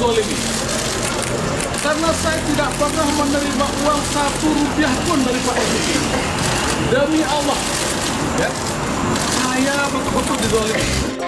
dizolimi. Karena saya tidak pernah menerima uang satu rupiah pun dari Pak SBY. Demi Allah, ya, saya betul-betul dizolimi.